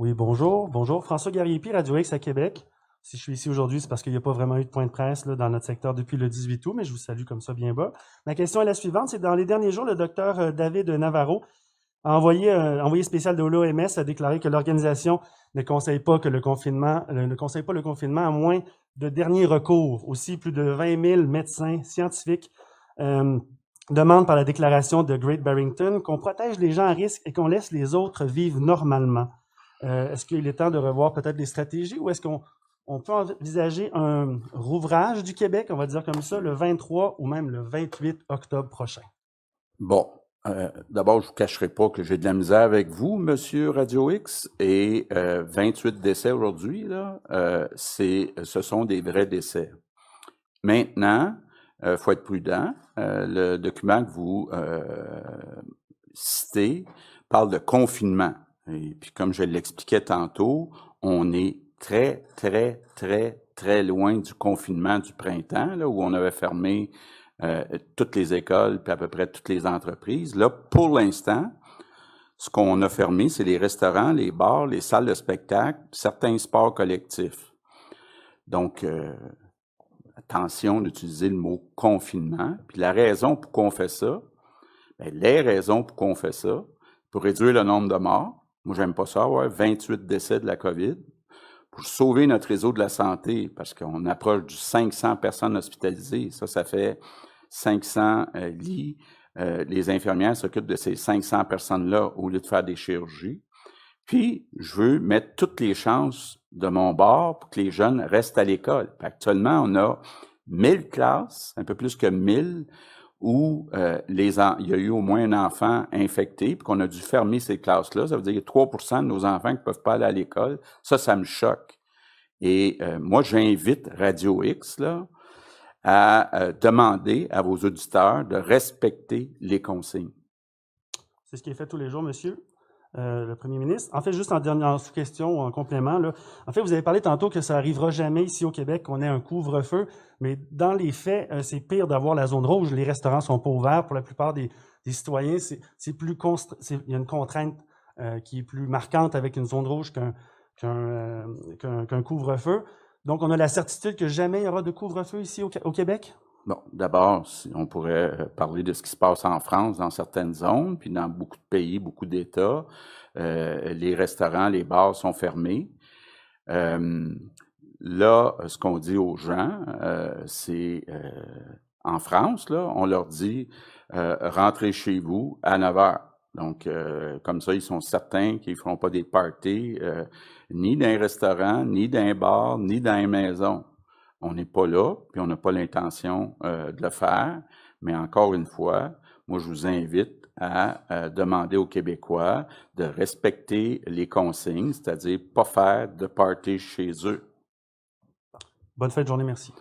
Oui, bonjour. Bonjour. François Gariepi, Radio X à Québec. Si je suis ici aujourd'hui, c'est parce qu'il n'y a pas vraiment eu de point de presse dans notre secteur depuis le 18 août, mais je vous salue comme ça bien bas. Ma question est la suivante. C'est dans les derniers jours, le docteur euh, David Navarro a envoyé, envoyé spécial de l'OMS a déclaré que l'organisation ne conseille pas que le confinement, euh, ne conseille pas le confinement à moins de dernier recours. Aussi, plus de 20 000 médecins scientifiques euh, demandent par la déclaration de Great Barrington qu'on protège les gens à risque et qu'on laisse les autres vivre normalement. Euh, est-ce qu'il est temps de revoir peut-être les stratégies ou est-ce qu'on on peut envisager un rouvrage du Québec, on va dire comme ça, le 23 ou même le 28 octobre prochain? Bon, euh, d'abord, je vous cacherai pas que j'ai de la misère avec vous, Monsieur Radio X, et euh, 28 décès aujourd'hui, euh, c'est, ce sont des vrais décès. Maintenant, il faut être prudent. le document que vous citez parle de confinement. Et puis, comme je l'expliquais tantôt, on est très, très, très, très loin du confinement du printemps, là, où on avait fermé euh, toutes les écoles, puis à peu près toutes les entreprises. Là, pour l'instant, ce qu'on a fermé, c'est les restaurants, les bars, les salles de spectacle, certains sports collectifs. Donc, euh, attention d'utiliser le mot confinement. Puis la raison pour qu'on fait ça, bien, les raisons pour qu'on fait ça, pour réduire le nombre de morts, moi, j'aime pas ça, avoir 28 décès de la COVID. Pour sauver notre réseau de la santé, parce qu'on approche du 500 personnes hospitalisées, ça, ça fait 500 euh, lits. Euh, les infirmières s'occupent de ces 500 personnes-là au lieu de faire des chirurgies. Puis, je veux mettre toutes les chances de mon bord pour que les jeunes restent à l'école. Actuellement, on a 1000 classes, un peu plus que 1000, où euh, les il y a eu au moins un enfant infecté, puis qu'on a dû fermer ces classes-là. Ça veut dire qu'il y a 3% de nos enfants qui ne peuvent pas aller à l'école. Ça, ça me choque. Et euh, moi, j'invite Radio X là, à euh, demander à vos auditeurs de respecter les consignes. C'est ce qui est fait tous les jours, monsieur? Euh, le premier ministre. En fait, juste en dernière question, en complément, en fait, vous avez parlé tantôt que ça arrivera jamais ici au Québec qu'on ait un couvre-feu, mais dans les faits, euh, c'est pire d'avoir la zone rouge. Les restaurants sont pas ouverts pour la plupart des, citoyens. C'est plus il y a une contrainte euh, qui est plus marquante avec une zone rouge qu'un couvre-feu. Donc, on a la certitude que jamais il y aura de couvre-feu ici au Québec? Bon, d'abord, on pourrait euh, parler de ce qui se passe en France dans certaines zones, puis dans beaucoup de pays, beaucoup d'États. Euh, les restaurants, les bars sont fermés. Euh, là, ce qu'on dit aux gens, c'est en France, là, on leur dit rentrez chez vous à 9 heures. Donc, comme ça, ils sont certains qu'ils ne feront pas des parties ni dans un restaurant, ni dans un bar, ni dans maison. On n'est pas là, puis on n'a pas l'intention euh, de le faire. Mais encore une fois, moi, je vous invite à euh, demander aux Québécois de respecter les consignes, c'est-à-dire pas faire de party chez eux. Bonne fin de journée, merci.